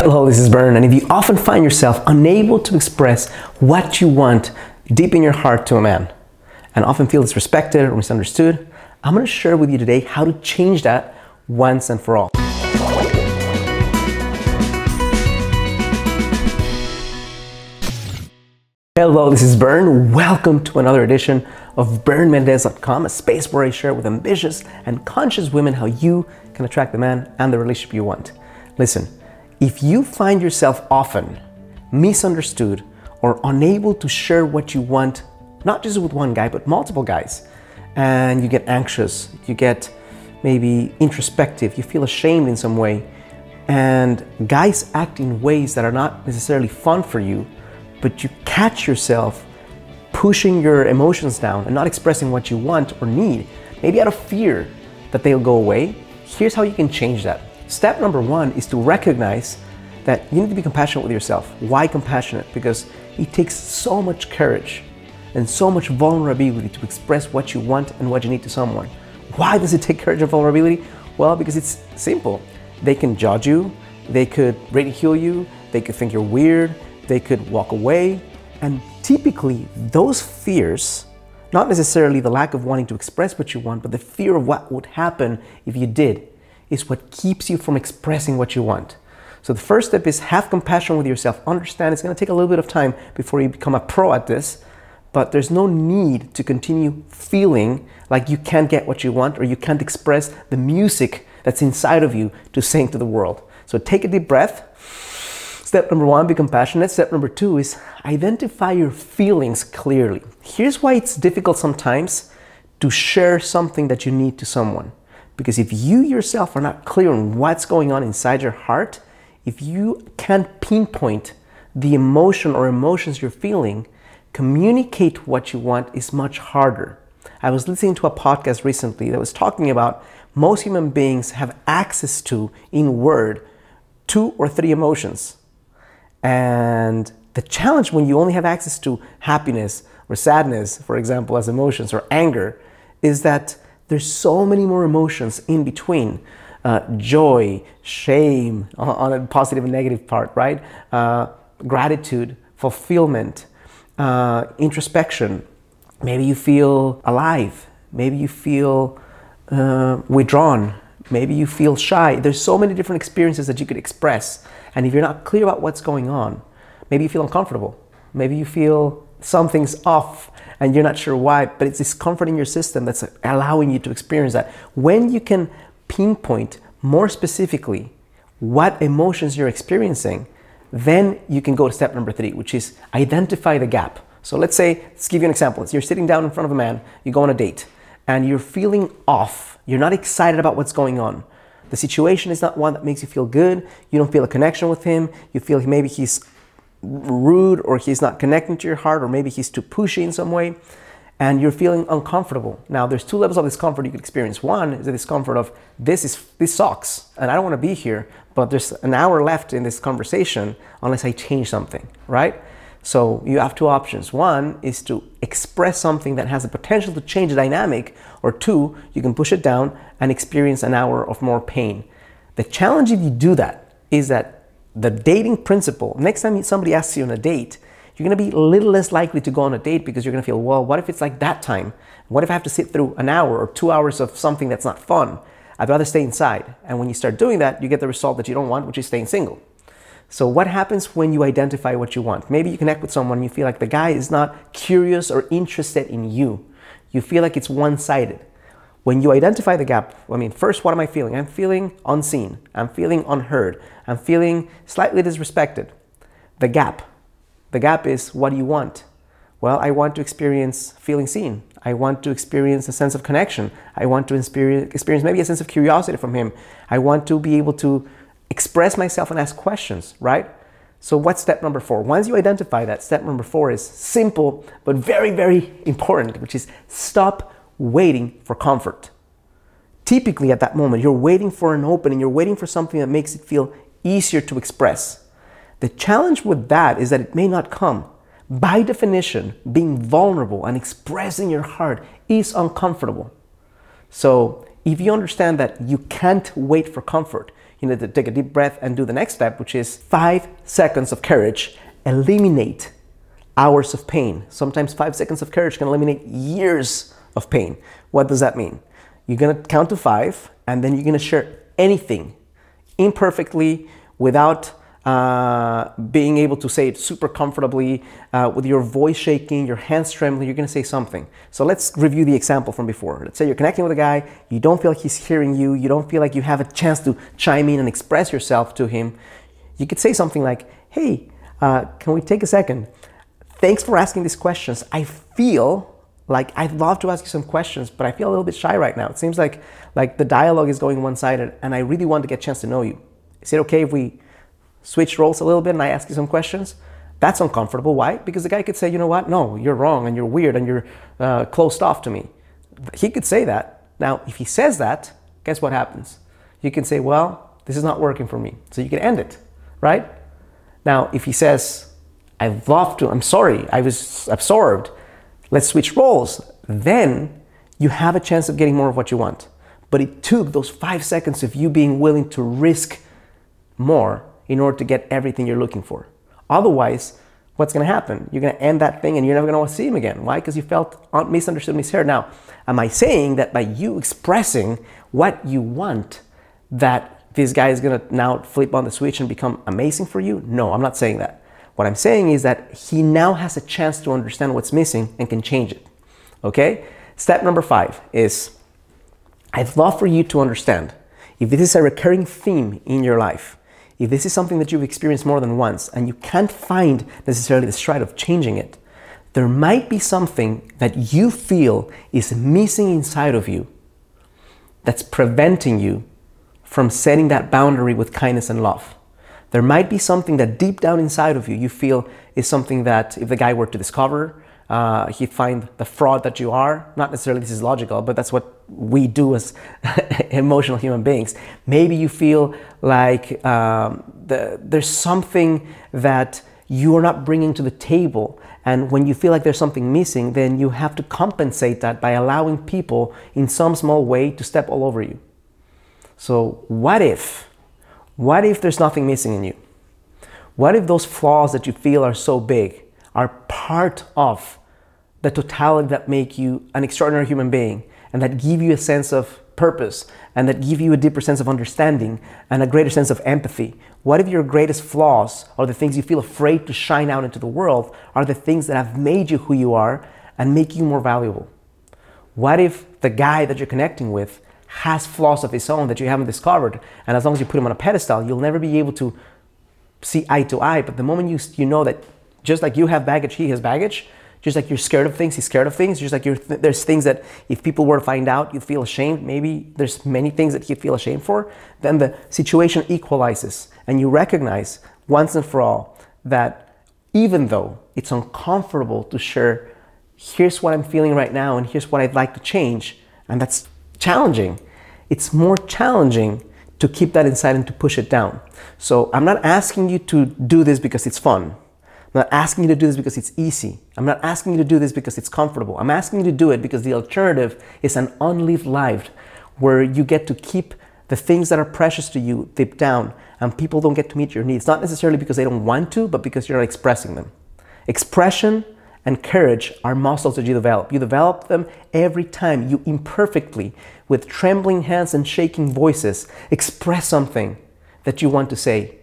Hello, this is Bern, and if you often find yourself unable to express what you want deep in your heart to a man, and often feel disrespected or misunderstood, I'm going to share with you today how to change that once and for all. Hello, this is Bern. Welcome to another edition of BernMendez.com, a space where I share with ambitious and conscious women how you can attract the man and the relationship you want. Listen, if you find yourself often misunderstood or unable to share what you want, not just with one guy, but multiple guys, and you get anxious, you get maybe introspective, you feel ashamed in some way, and guys act in ways that are not necessarily fun for you, but you catch yourself pushing your emotions down and not expressing what you want or need, maybe out of fear that they'll go away, here's how you can change that. Step number one is to recognize that you need to be compassionate with yourself. Why compassionate? Because it takes so much courage and so much vulnerability to express what you want and what you need to someone. Why does it take courage and vulnerability? Well, because it's simple. They can judge you, they could ridicule you, they could think you're weird, they could walk away. And typically, those fears, not necessarily the lack of wanting to express what you want, but the fear of what would happen if you did, is what keeps you from expressing what you want. So the first step is have compassion with yourself. Understand it's going to take a little bit of time before you become a pro at this, but there's no need to continue feeling like you can't get what you want or you can't express the music that's inside of you to sing to the world. So take a deep breath Step number one, be compassionate. Step number two is identify your feelings clearly. Here's why it's difficult sometimes to share something that you need to someone. Because if you yourself are not clear on what's going on inside your heart, if you can't pinpoint the emotion or emotions you're feeling, communicate what you want is much harder. I was listening to a podcast recently that was talking about most human beings have access to, in word, two or three emotions. And the challenge when you only have access to happiness or sadness, for example, as emotions, or anger, is that there's so many more emotions in between. Uh, joy, shame, on a positive and negative part, right? Uh, gratitude, fulfillment, uh, introspection. Maybe you feel alive. Maybe you feel uh, withdrawn. Maybe you feel shy. There's so many different experiences that you could express. And if you're not clear about what's going on, maybe you feel uncomfortable. Maybe you feel something's off and you're not sure why, but it's this comfort in your system that's allowing you to experience that. When you can pinpoint more specifically what emotions you're experiencing, then you can go to step number three, which is identify the gap. So let's say, let's give you an example. You're sitting down in front of a man, you go on a date, and you're feeling off. You're not excited about what's going on. The situation is not one that makes you feel good. You don't feel a connection with him. You feel maybe he's rude or he's not connecting to your heart or maybe he's too pushy in some way and you're feeling uncomfortable. Now there's two levels of discomfort you could experience. One is the discomfort of this is this sucks and I don't want to be here, but there's an hour left in this conversation unless I change something, right? So you have two options. One is to express something that has the potential to change the dynamic, or two, you can push it down and experience an hour of more pain. The challenge if you do that is that the dating principle, next time somebody asks you on a date, you're gonna be a little less likely to go on a date because you're gonna feel, well, what if it's like that time? What if I have to sit through an hour or two hours of something that's not fun? I'd rather stay inside. And when you start doing that, you get the result that you don't want, which is staying single. So what happens when you identify what you want? Maybe you connect with someone and you feel like the guy is not curious or interested in you. You feel like it's one-sided. When you identify the gap, I mean, first, what am I feeling? I'm feeling unseen. I'm feeling unheard. I'm feeling slightly disrespected. The gap. The gap is what do you want? Well, I want to experience feeling seen. I want to experience a sense of connection. I want to experience, maybe a sense of curiosity from him. I want to be able to express myself and ask questions, right? So what's step number four? Once you identify that, step number four is simple, but very, very important, which is stop waiting for comfort. Typically at that moment, you're waiting for an opening, you're waiting for something that makes it feel easier to express. The challenge with that is that it may not come. By definition, being vulnerable and expressing your heart is uncomfortable. So if you understand that you can't wait for comfort, you need to take a deep breath and do the next step, which is five seconds of courage. Eliminate hours of pain. Sometimes five seconds of courage can eliminate years of pain. What does that mean? You're gonna count to five, and then you're gonna share anything imperfectly without uh, being able to say it super comfortably, uh, with your voice shaking, your hands trembling, you're gonna say something. So let's review the example from before. Let's say you're connecting with a guy, you don't feel like he's hearing you, you don't feel like you have a chance to chime in and express yourself to him. You could say something like, hey, uh, can we take a second? Thanks for asking these questions. I feel like I'd love to ask you some questions, but I feel a little bit shy right now. It seems like like the dialogue is going one-sided, and I really want to get a chance to know you. Is it okay if we switch roles a little bit and I ask you some questions? That's uncomfortable. Why? Because the guy could say, you know what? No, you're wrong, and you're weird, and you're uh, closed off to me. He could say that. Now, if he says that, guess what happens? You can say, well, this is not working for me. So you can end it, right? Now, if he says, I'd love to, I'm sorry, I was absorbed let's switch roles. Then you have a chance of getting more of what you want. But it took those five seconds of you being willing to risk more in order to get everything you're looking for. Otherwise, what's going to happen? You're going to end that thing and you're never going to see him again. Why? Because you felt misunderstood, misheard. Now, am I saying that by you expressing what you want, that this guy is going to now flip on the switch and become amazing for you? No, I'm not saying that. What I'm saying is that he now has a chance to understand what's missing and can change it. Okay? Step number five is I'd love for you to understand if this is a recurring theme in your life, if this is something that you've experienced more than once and you can't find necessarily the stride of changing it, there might be something that you feel is missing inside of you that's preventing you from setting that boundary with kindness and love. There might be something that deep down inside of you you feel is something that if the guy were to discover, uh, he'd find the fraud that you are. Not necessarily this is logical, but that's what we do as emotional human beings. Maybe you feel like um, the, there's something that you are not bringing to the table. And when you feel like there's something missing, then you have to compensate that by allowing people in some small way to step all over you. So, what if what if there's nothing missing in you? What if those flaws that you feel are so big are part of the totality that make you an extraordinary human being and that give you a sense of purpose and that give you a deeper sense of understanding and a greater sense of empathy? What if your greatest flaws or the things you feel afraid to shine out into the world are the things that have made you who you are and make you more valuable? What if the guy that you're connecting with has flaws of his own that you haven't discovered. And as long as you put him on a pedestal, you'll never be able to see eye to eye. But the moment you, you know that just like you have baggage, he has baggage, just like you're scared of things, he's scared of things, just like th- there's things that if people were to find out, you'd feel ashamed. Maybe there's many things that he'd feel ashamed for. Then the situation equalizes and you recognize once and for all that even though it's uncomfortable to share, here's what I'm feeling right now and here's what I'd like to change, and that's challenging. It's more challenging to keep that inside and to push it down. So I'm not asking you to do this because it's fun. I'm not asking you to do this because it's easy. I'm not asking you to do this because it's comfortable. I'm asking you to do it because the alternative is an unlived life where you get to keep the things that are precious to you deep down and people don't get to meet your needs. Not necessarily because they don't want to, but because you're not expressing them. Expression and courage are muscles that you develop. You develop them every time you imperfectly, with trembling hands and shaking voices, express something that you want to say.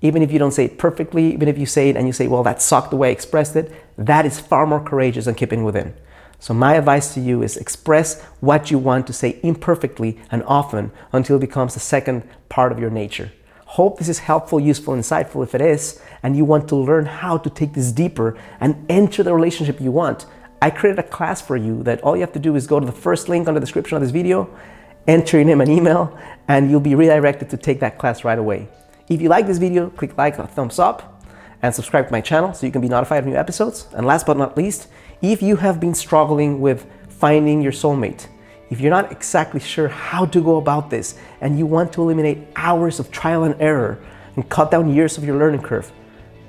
Even if you don't say it perfectly, even if you say it and you say, well, that sucked the way I expressed it, that is far more courageous than keeping within. So, my advice to you is express what you want to say imperfectly and often until it becomes a second part of your nature. Hope this is helpful, useful, insightful. If it is, and you want to learn how to take this deeper and enter the relationship you want, I created a class for you that all you have to do is go to the first link on the description of this video, enter your name and email, and you'll be redirected to take that class right away. If you like this video, click like or thumbs up and subscribe to my channel so you can be notified of new episodes. And last but not least, if you have been struggling with finding your soulmate, if you're not exactly sure how to go about this and you want to eliminate hours of trial and error and cut down years of your learning curve,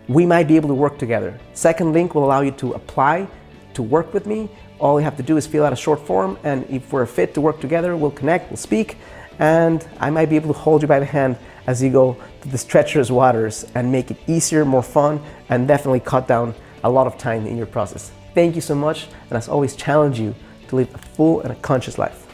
we might be able to work together. Second link will allow you to apply to work with me. All you have to do is fill out a short form, and if we're fit to work together, we'll connect, we'll speak, and I might be able to hold you by the hand as you go through these treacherous waters and make it easier, more fun, and definitely cut down a lot of time in your process. Thank you so much, and as always, challenge you to live a full and a conscious life.